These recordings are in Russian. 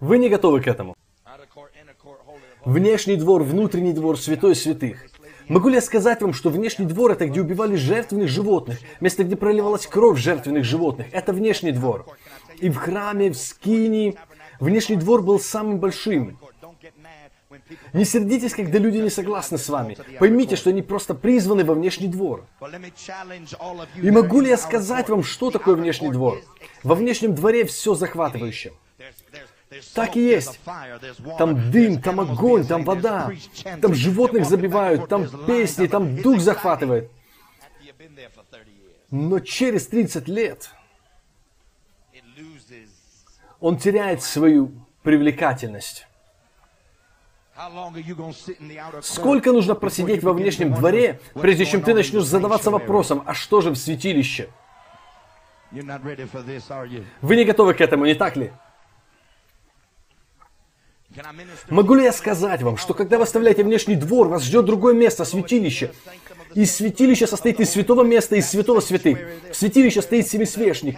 Вы не готовы к этому. Внешний двор, внутренний двор, святой святых. Могу ли я сказать вам, что внешний двор это где убивали жертвенных животных, место, где проливалась кровь жертвенных животных, это внешний двор. И в храме, в скинии, внешний двор был самым большим. Не сердитесь, когда люди не согласны с вами. Поймите, что они просто призваны во внешний двор. И могу ли я сказать вам, что такое внешний двор? Во внешнем дворе все захватывающе. Так и есть. Там дым, там огонь, там вода. Там животных забивают, там песни, там дух захватывает. Но через 30 лет он теряет свою привлекательность. Сколько нужно просидеть во внешнем дворе, прежде чем ты начнешь задаваться вопросом, а что же в святилище? Вы не готовы к этому, не так ли? Могу ли я сказать вам, что когда вы оставляете внешний двор, вас ждет другое место, святилище. И святилище состоит из святого места, из святого святых. В святилище стоит семисвешник.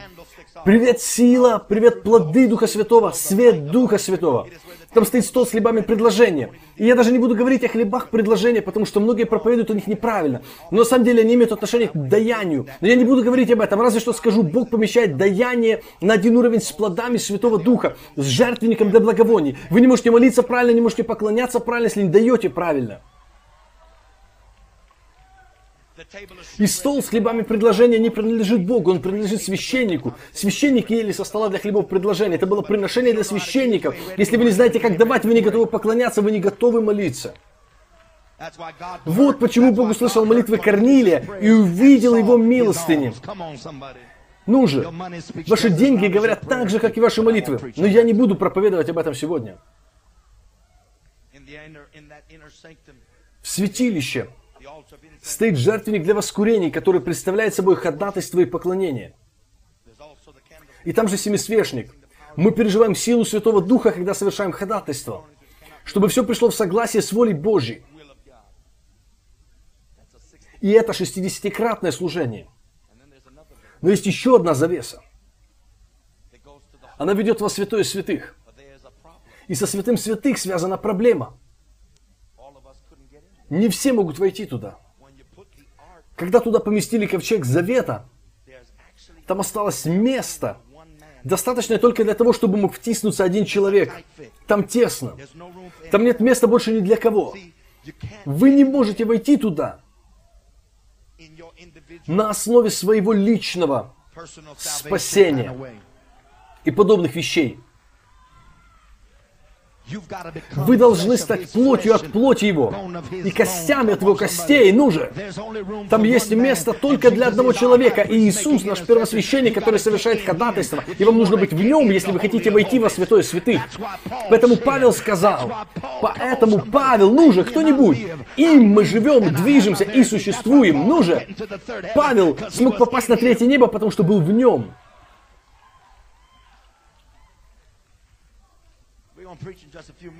Привет, сила, привет, плоды Духа Святого, свет Духа Святого. Там стоит стол с хлебами предложения. И я даже не буду говорить о хлебах предложения, потому что многие проповедуют о них неправильно. Но на самом деле они имеют отношение к даянию. Но я не буду говорить об этом, разве что скажу, Бог помещает даяние на один уровень с плодами Святого Духа, с жертвенником для благовоний. Вы не можете молиться правильно, не можете поклоняться правильно, если не даете правильно. И стол с хлебами предложения не принадлежит Богу, он принадлежит священнику. Священники ели со стола для хлебов предложения. Это было приношение для священников. Если вы не знаете, как давать, вы не готовы поклоняться, вы не готовы молиться. Вот почему Бог услышал молитвы Корнилия и увидел его милостыни. Ну же, ваши деньги говорят так же, как и ваши молитвы. Но я не буду проповедовать об этом сегодня. В святилище стоит жертвенник для воскурений, который представляет собой ходатайство и поклонение. И там же семисвешник. Мы переживаем силу Святого Духа, когда совершаем ходатайство, чтобы все пришло в согласие с волей Божьей. И это 60-кратное служение. Но есть еще одна завеса. Она ведет во святое святых. И со святым святых связана проблема. Не все могут войти туда. Когда туда поместили ковчег завета, там осталось место, достаточное только для того, чтобы мог втиснуться один человек. Там тесно. Там нет места больше ни для кого. Вы не можете войти туда на основе своего личного спасения и подобных вещей. Вы должны стать плотью от плоти его и костями от его костей. Ну же! Там есть место только для одного человека. И Иисус, наш первосвященник, который совершает ходатайство. И вам нужно быть в нем, если вы хотите войти во святое святых. Поэтому Павел сказал, поэтому Павел, ну же, кто-нибудь, им мы живем, движемся и существуем. Ну же! Павел смог попасть на третье небо, потому что был в нем.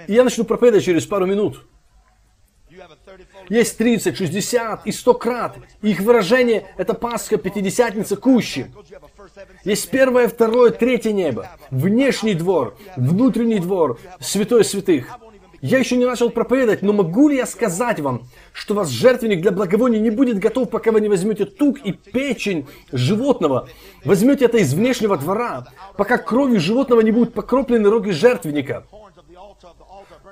И я начну проповедовать через пару минут. Есть 30, 60 и 100 крат. Их выражение – это Пасха, Пятидесятница, Кущи. Есть первое, второе, третье небо. Внешний двор, внутренний двор, святой святых. Я еще не начал проповедовать, но могу ли я сказать вам, что вас жертвенник для благовония не будет готов, пока вы не возьмете тук и печень животного, возьмете это из внешнего двора, пока кровью животного не будут покроплены роги жертвенника.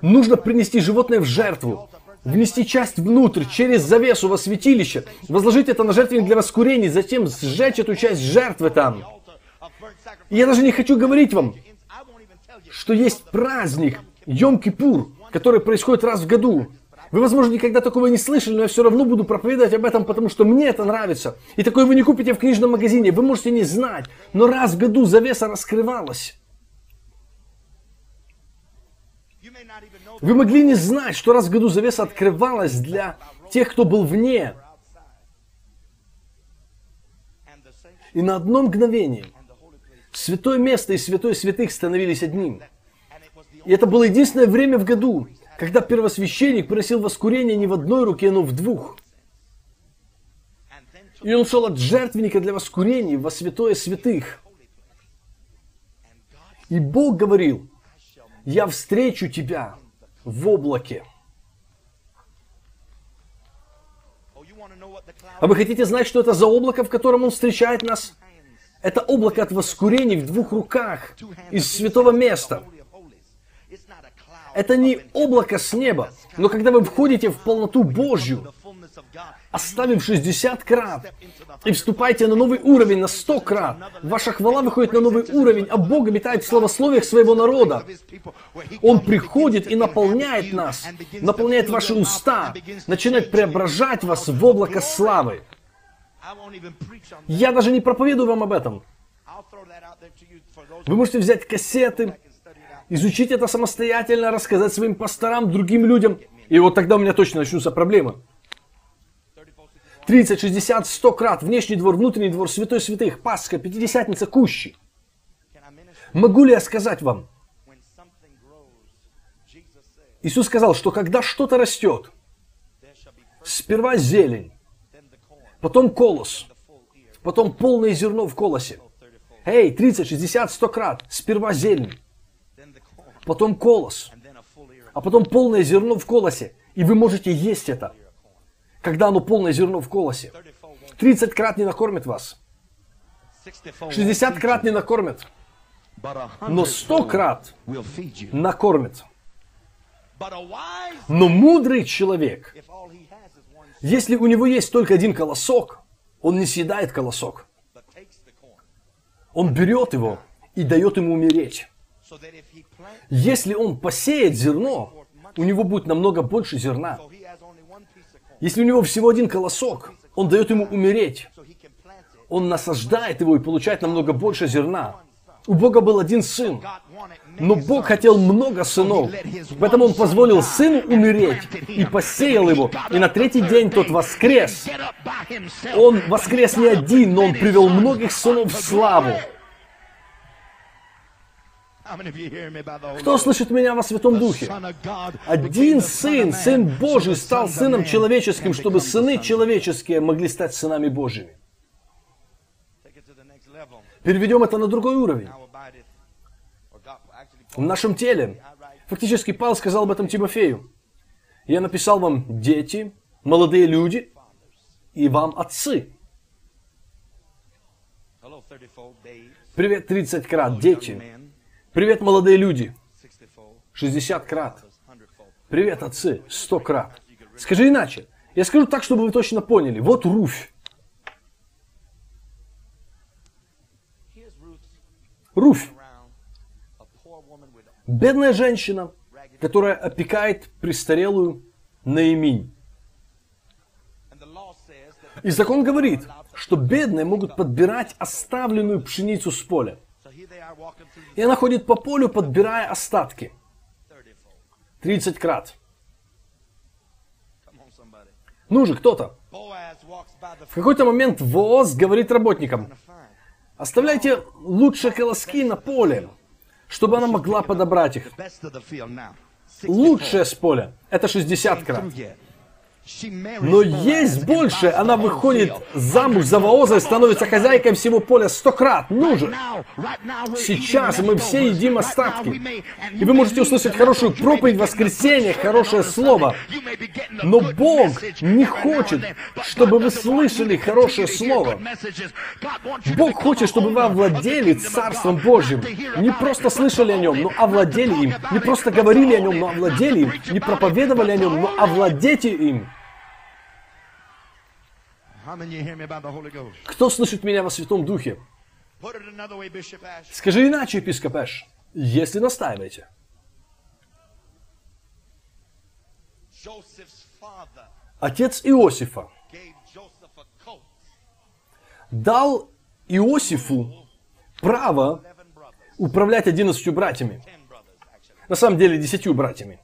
Нужно принести животное в жертву, внести часть внутрь, через завесу во святилище, возложить это на жертвенник для воскурений, затем сжечь эту часть жертвы там. И я даже не хочу говорить вам, что есть праздник Йом-Кипур, который происходит раз в году. Вы, возможно, никогда такого не слышали, но я все равно буду проповедовать об этом, потому что мне это нравится. И такое вы не купите в книжном магазине, вы можете не знать, но раз в году завеса раскрывалась. Вы могли не знать, что раз в году завеса открывалась для тех, кто был вне. И на одно мгновение святое место и святой святых становились одним. И это было единственное время в году, когда первосвященник приносил воскурение не в одной руке, но в двух. И он шел от жертвенника для воскурения во святое святых. И Бог говорил, Я встречу тебя в облаке. А вы хотите знать, что это за облако, в котором Он встречает нас? Это облако от воскурений в двух руках из святого места. Это не облако с неба, но когда вы входите в полноту Божью, оставив 60 крат, и вступаете на новый уровень, на 100 крат, ваша хвала выходит на новый уровень, а Бог обитает в славословиях своего народа. Он приходит и наполняет нас, наполняет ваши уста, начинает преображать вас в облако славы. Я даже не проповедую вам об этом. Вы можете взять кассеты, изучить это самостоятельно, рассказать своим пасторам, другим людям. И вот тогда у меня точно начнутся проблемы. 30, 60, 100 крат, внешний двор, внутренний двор, святой святых, Пасха, Пятидесятница, Кущи. Могу ли я сказать вам? Иисус сказал, что когда что-то растет, сперва зелень, потом колос, потом полное зерно в колосе. 30 fold, Эй, 30, 60, 100 крат, сперва зелень, потом колос, а потом полное зерно в колосе. И вы можете есть это, когда оно полное зерно в колосе. 30 fold won't 30 крат не накормит вас, 60 fold 60 won't крат не накормит, но hundred 100 fold крат накормит. Но мудрый человек, если у него есть только один колосок, он не съедает колосок. Он берет его и дает ему умереть. Если он посеет зерно, у него будет намного больше зерна. Если у него всего один колосок, он дает ему умереть. Он насаждает его и получает намного больше зерна. У Бога был один сын, но Бог хотел много сынов. Поэтому он позволил сыну умереть и посеял его. И на третий день тот воскрес. Он воскрес не один, но он привел многих сынов в славу. Кто слышит меня во Святом Духе? Один сын, сын Божий, стал сыном человеческим, чтобы сыны человеческие могли стать сынами Божьими. Переведем это на другой уровень. В нашем теле. Фактически Павел сказал об этом Тимофею. Я написал вам дети, молодые люди и вам отцы. hello, 30-fold babes, Привет 30 крат, дети. Привет, молодые люди. 60-fold, 60 крат. 100-fold. Привет, отцы. 100 крат. Скажи иначе. Я скажу так, чтобы вы точно поняли. Вот Руфь. Руфь. Бедная женщина, которая опекает престарелую Наиминь. И закон говорит, что бедные могут подбирать оставленную пшеницу с поля. И она ходит по полю, подбирая остатки. 30-fold. 30 крат. Ну же, кто-то. В какой-то момент ВОЗ говорит работникам, оставляйте лучше колоски на поле, чтобы она могла подобрать их. Лучшее с поля – это 60 крат. Но есть больше, она выходит замуж за Вооза и становится хозяйкой всего поля 100 крат. Ну же! Сейчас мы все едим остатки. И вы можете услышать хорошую проповедь в воскресенье, хорошее слово. Но Бог не хочет, чтобы вы слышали хорошее слово. Бог хочет, чтобы вы овладели Царством. Божьим. Не просто слышали о нем, но овладели им. Не просто говорили о нем, но овладели им. Не проповедовали о нем, но овладейте им. Кто слышит меня во Святом Духе? Скажи иначе, епископ Эш, если настаиваете. Отец Иосифа дал Иосифу право управлять одиннадцатью братьями. На самом деле, десятью братьями.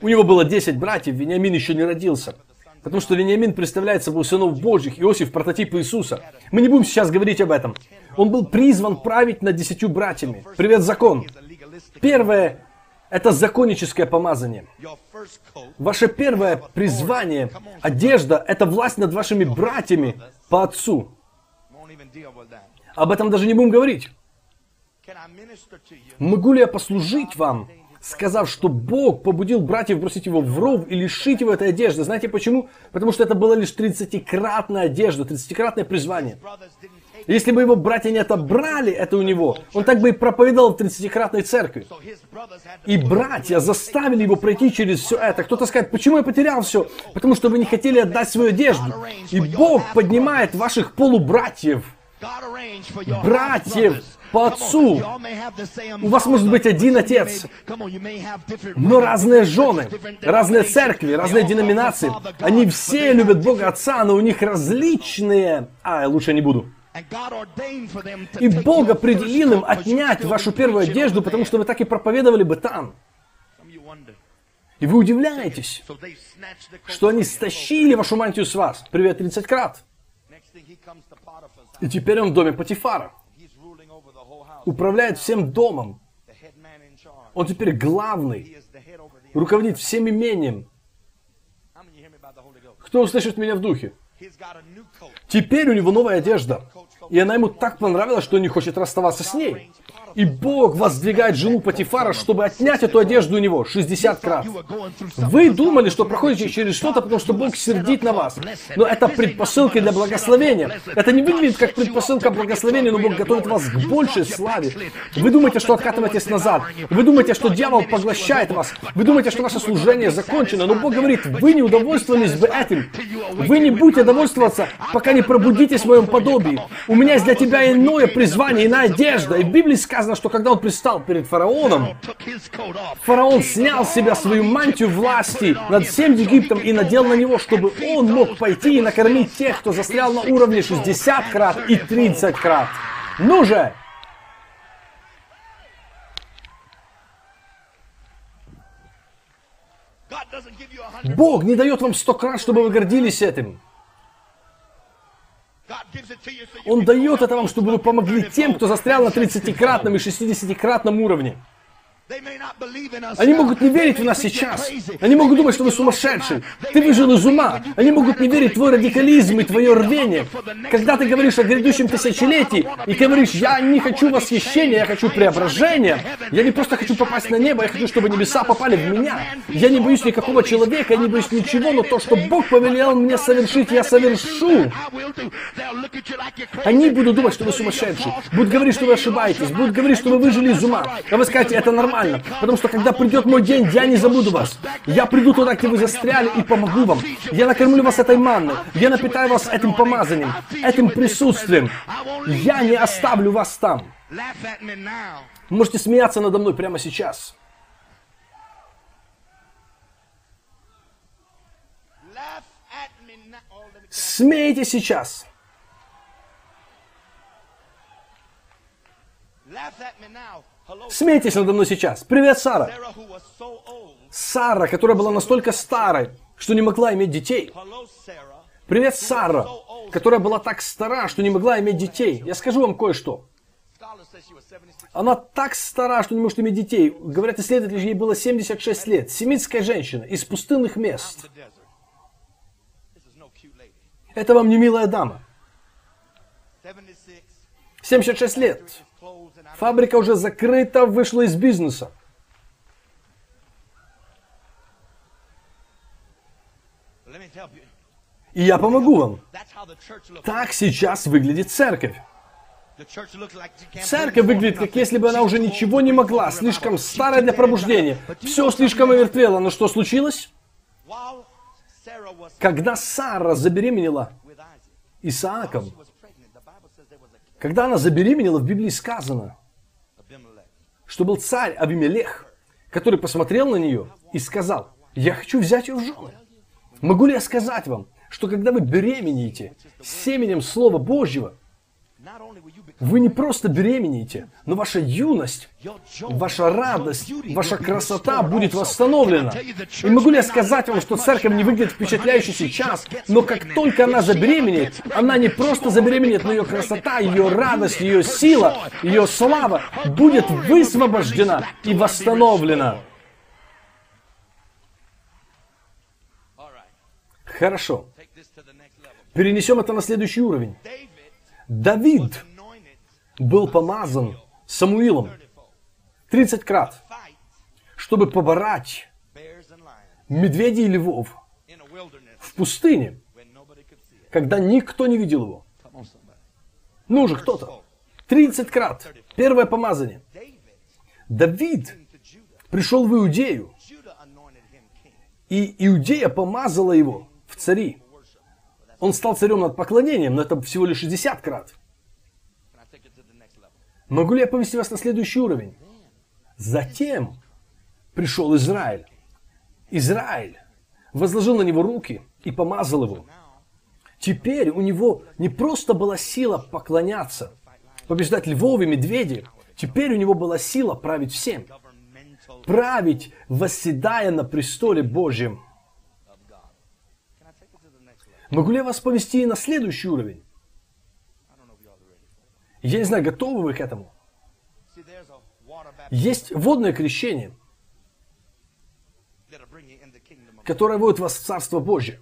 У него было 10 братьев, Вениамин еще не родился. Потому что Вениамин представляет собой сынов Божьих, Иосиф – прототип Иисуса. Мы не будем сейчас говорить об этом. Он был призван править над десятью братьями. Привет, закон. Первое – это законническое помазание. Ваше первое призвание, одежда – это власть над вашими братьями по отцу. Об этом даже не будем говорить. Могу ли я послужить вам, сказав, что Бог побудил братьев бросить его в ров и лишить его этой одежды? Знаете почему? Потому что это была лишь 30-кратная одежда, 30-кратное призвание. Если бы его братья не отобрали это у него, он так бы и проповедовал в 30-кратной церкви. И братья заставили его пройти через все это. Кто-то скажет, почему я потерял все? Потому что вы не хотели отдать свою одежду. И Бог поднимает ваших полубратьев. Братьев по отцу. У вас может быть один отец. Но разные жены, разные церкви, разные деноминации. Они все любят Бога Отца, но у них различные... А, я лучше не буду. И Бог определил им отнять вашу первую одежду, потому что вы так и проповедовали бы там. И вы удивляетесь, что они стащили вашу мантию с вас. Привет, 30 крат. И теперь он в доме Патифара. Управляет всем домом. Он теперь главный. Руководит всем имением. Кто услышит меня в духе? Теперь у него новая одежда. И она ему так понравилась, что он не хочет расставаться с ней. И Бог воздвигает жену Патифара, чтобы отнять эту одежду у него 60 крат. Вы думали, что проходите через что-то, потому что Бог сердит на вас. Но это предпосылки для благословения. Это не выглядит как предпосылка благословения, но Бог готовит вас к большей славе. Вы думаете, что откатываетесь назад. Вы думаете, что дьявол поглощает вас. Вы думаете, что ваше служение закончено. Но Бог говорит, вы не удовольствовались бы этим. Вы не будете довольствоваться, пока не пробудитесь в моем подобии. У меня есть для тебя иное призвание, иная одежда. И в Библии сказано, что когда он пристал перед фараоном. Фараон снял с себя свою мантию власти над всем Египтом и надел на него, чтобы он мог пойти и накормить тех, кто застрял на уровне 60 крат и 30 крат. Ну же! Бог не дает вам 100 крат, чтобы вы гордились этим. Он дает это вам, чтобы вы помогли тем, кто застрял на 30-кратном и 60-кратном уровне. Они могут не верить в нас сейчас. Они могут думать, что вы сумасшедший. mind. Ты выжил из ума. Они могут не верить в твой радикализм и твое рвение. Когда ты говоришь о грядущем тысячелетии и говоришь, я не хочу восхищения, я хочу преображения. Я не просто хочу попасть на небо, я хочу, чтобы небеса попали в меня. Я не боюсь никакого человека, я не боюсь ничего, но то, что. Бог повелел мне совершить, я совершу. Они будут думать, что вы сумасшедший. false. Будут говорить, что вы ошибаетесь. Будут говорить, что вы выжили из ума. А вы скажете, это нормально. Потому что когда придет мой день, я не забуду вас. Я приду туда, где вы застряли, и помогу вам. Я накормлю вас этой манной. Я напитаю вас этим помазанием, этим присутствием. Я не оставлю вас там. Можете смеяться надо мной прямо сейчас. Смейте сейчас. laugh at me now. Смейтесь надо мной сейчас. Привет, Сара. Сара, которая была настолько старой, что не могла иметь детей. Привет, Сара, которая была так стара, что не могла иметь детей. Я скажу вам кое-что. Scholar says she was 76. Она так стара, что не может иметь детей. Говорят, исследователи, ей было 76 лет. Семитская женщина из пустынных мест. Это вам не милая дама. 76. 76 лет. Фабрика уже закрыта, вышла из бизнеса. И я помогу вам. Так сейчас выглядит церковь. Церковь выглядит, как если бы она уже ничего не могла, слишком старая для пробуждения. Все слишком овертвело. Но что случилось? Когда Сара забеременела Исааком, когда она забеременела, в Библии сказано. Что был царь Авимелех, который посмотрел на нее и сказал, я хочу взять ее в жены. Могу ли я сказать вам, что когда вы беременеете семенем Слова Божьего, вы не просто беременеете, но ваша юность, ваша радость, ваша красота будет восстановлена. И могу ли я сказать вам, что церковь не выглядит впечатляюще сейчас, но как только она забеременеет, она не просто забеременеет, но ее красота, ее радость, ее сила, ее слава будет высвобождена и восстановлена. Хорошо. Перенесем это на следующий уровень. Давид был помазан Самуилом 30 крат, чтобы поборать медведей и львов в пустыне, когда никто не видел его. Ну же, кто-то. 30 крат. Первое помазание. Давид пришел в Иудею, и Иудея помазала его в цари. Он стал царем над поклонением, но это всего лишь 60 крат. Могу ли я повести вас на следующий уровень? Затем пришел Израиль. Израиль возложил на него руки и помазал его. Теперь у него не просто была сила поклоняться, побеждать львов и медведей. Теперь у него была сила править всем. Править, восседая на престоле Божьем. Могу ли я вас повести на следующий уровень? Я не знаю, готовы вы к этому. Есть водное крещение, которое вводит вас в Царство Божье.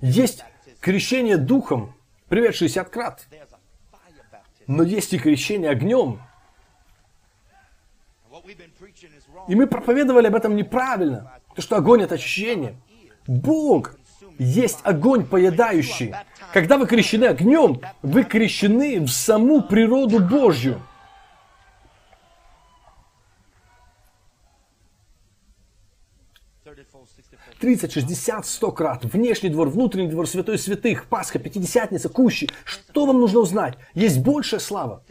Есть крещение Духом, привет 60 крат. Но есть и крещение огнем. И мы проповедовали об этом неправильно. То, что огонь это очищение. Бог есть огонь поедающий. Когда вы крещены огнем, вы крещены в саму природу Божью. 30, 60, 100 крат. Внешний двор, внутренний двор, святой святых, Пасха, Пятидесятница, Кущи. Что вам нужно узнать? Есть большая слава.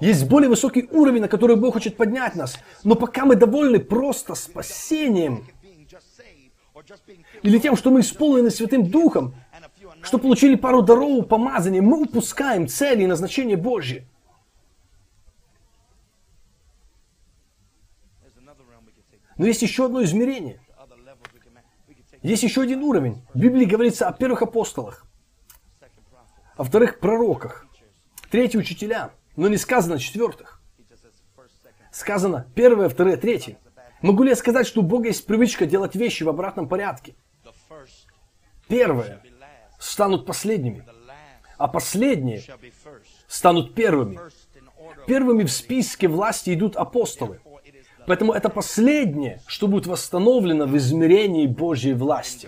Есть более высокий уровень, на который Бог хочет поднять нас. Но пока мы довольны просто спасением или тем, что мы исполнены Святым Духом, что получили пару даров помазания, мы упускаем цели и назначение Божье. Но есть еще одно измерение. Есть еще один уровень. В Библии говорится о первых апостолах, о вторых пророках, третьи учителя, но не сказано четвертых. Сказано первое, второе, третье. Могу ли я сказать, что у Бога есть привычка делать вещи в обратном порядке? Первые станут последними, а последние станут первыми. Первыми в списке власти идут апостолы. Поэтому это последнее, что будет восстановлено в измерении Божьей власти.